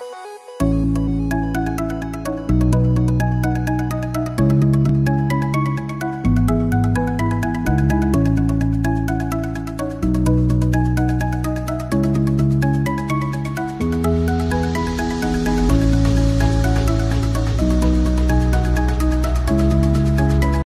Bye.